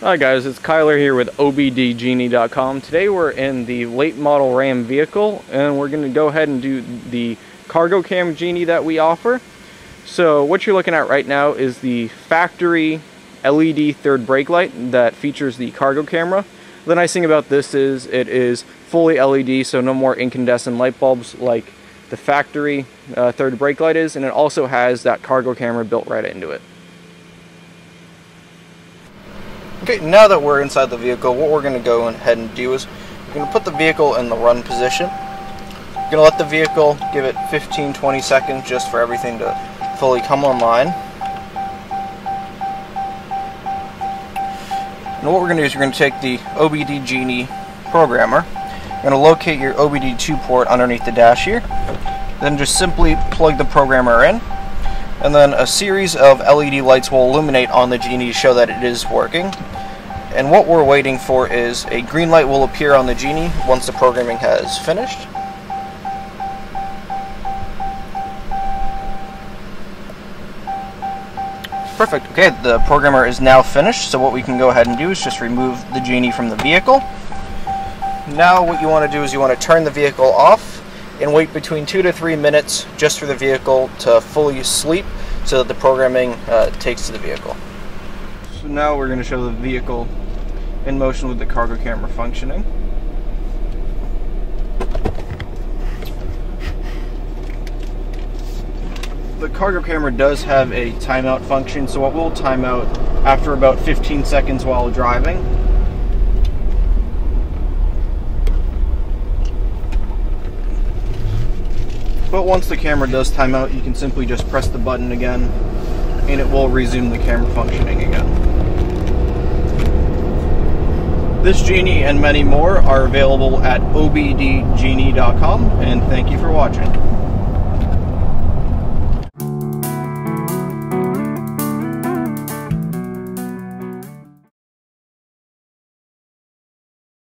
Hi guys, it's Kyler here with OBDGenie.com. Today we're in the late model Ram vehicle and we're going to go ahead and do the cargo cam Genie that we offer. So what you're looking at right now is the factory LED third brake light that features the cargo camera. The nice thing about this is it is fully LED so no more incandescent light bulbs like the factory uh, third brake light is and it also has that cargo camera built right into it. Okay, now that we're inside the vehicle, what we're going to go ahead and do is we're going to put the vehicle in the run position. We're going to let the vehicle give it 15-20 seconds just for everything to fully come online. And what we're going to do is we're going to take the OBD Genie programmer. We're going to locate your OBD2 port underneath the dash here. Then just simply plug the programmer in. And then a series of LED lights will illuminate on the Genie to show that it is working. And what we're waiting for is a green light will appear on the Genie once the programming has finished. Perfect. Okay, the programmer is now finished, so what we can go ahead and do is just remove the Genie from the vehicle. Now what you want to do is you want to turn the vehicle off and wait between two to three minutes just for the vehicle to fully sleep so that the programming uh, takes to the vehicle. So now we're going to show the vehicle in motion with the cargo camera functioning. The cargo camera does have a timeout function, so it will time out after about 15 seconds while driving. But once the camera does time out, you can simply just press the button again and it will resume the camera functioning again. This Genie and many more are available at obdgenie.com and thank you for watching.